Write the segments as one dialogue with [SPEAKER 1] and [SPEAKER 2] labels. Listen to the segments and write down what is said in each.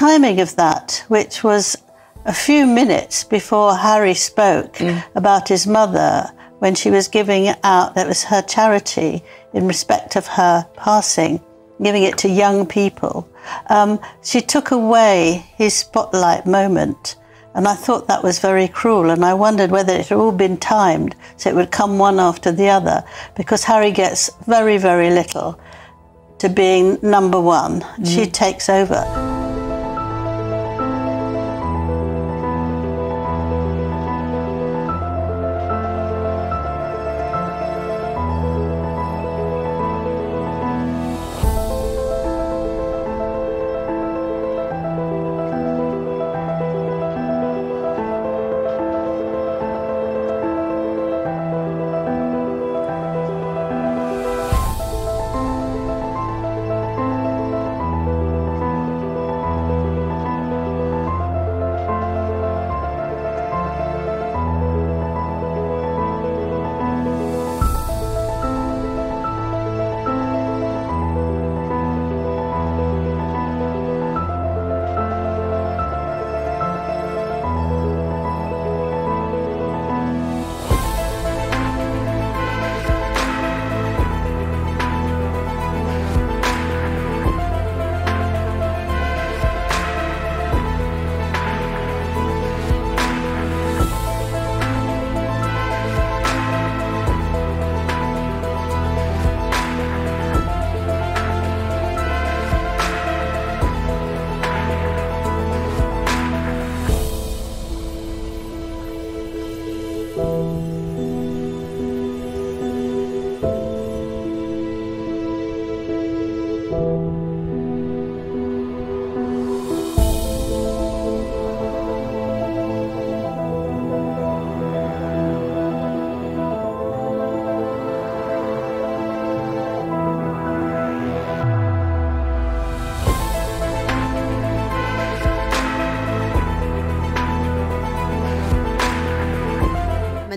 [SPEAKER 1] timing of that, which was a few minutes before Harry spoke mm. about his mother when she was giving out, that was her charity in respect of her passing, giving it to young people. Um, she took away his spotlight moment. And I thought that was very cruel. And I wondered whether it had all been timed so it would come one after the other, because Harry gets very, very little to being number one. Mm. She takes over.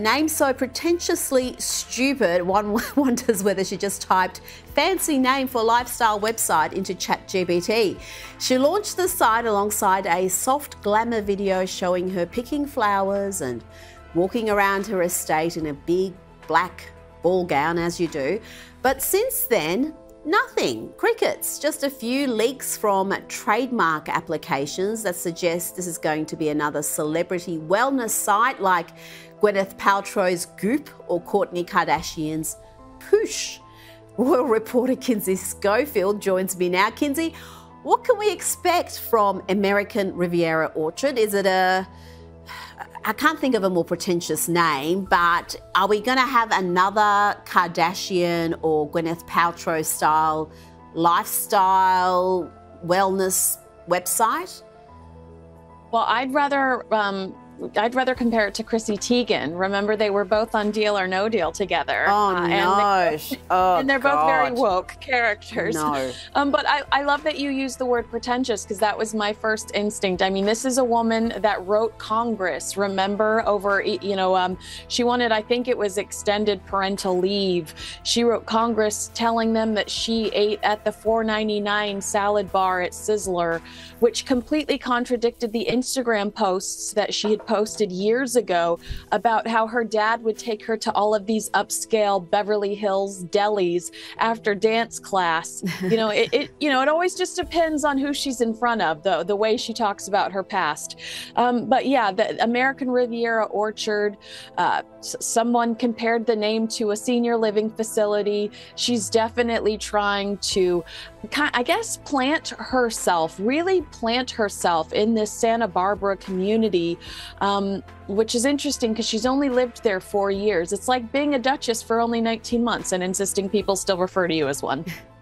[SPEAKER 2] Name so pretentiously stupid, one wonders whether she just typed fancy name for lifestyle website into ChatGPT. She launched the site alongside a soft glamour video showing her picking flowers and walking around her estate in a big black ball gown, as you do. But since then, Nothing. Crickets. Just a few leaks from trademark applications that suggest this is going to be another celebrity wellness site like Gwyneth Paltrow's Goop or Kourtney Kardashian's Poosh. Royal reporter Kinsey Schofield joins me now. Kinsey, what can we expect from American Riviera Orchard? Is it a I can't think of a more pretentious name, but are we going to have another Kardashian or Gwyneth Paltrow style lifestyle wellness website?
[SPEAKER 3] Well, I'd rather um, I'd rather compare it to Chrissy Teigen. Remember, they were both on Deal or No Deal together.
[SPEAKER 2] Oh uh, no!
[SPEAKER 3] And, oh, and they're God. both very woke characters.
[SPEAKER 2] No.
[SPEAKER 3] Um, but I, I love that you use the word pretentious because that was my first instinct. I mean, this is a woman that wrote Congress. Remember, over you know, um, she wanted, I think it was extended parental leave. She wrote Congress telling them that she ate at the 4.99 salad bar at Sizzler, which completely contradicted the Instagram posts that she had posted years ago about how her dad would take her to all of these upscale Beverly Hills delis after dance class. You know, it, it you know it always just depends on who she's in front of, though the way she talks about her past. Um, but yeah, the American Riviera Orchard. Uh, someone compared the name to a senior living facility. She's definitely trying to, I guess, plant herself, really plant herself in this Santa Barbara community um, which is interesting because she's only lived there four years. It's like being a duchess for only 19 months and insisting people still refer to you as one.